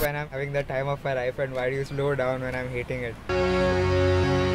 when I'm having the time of my life and why do you slow down when I'm hating it?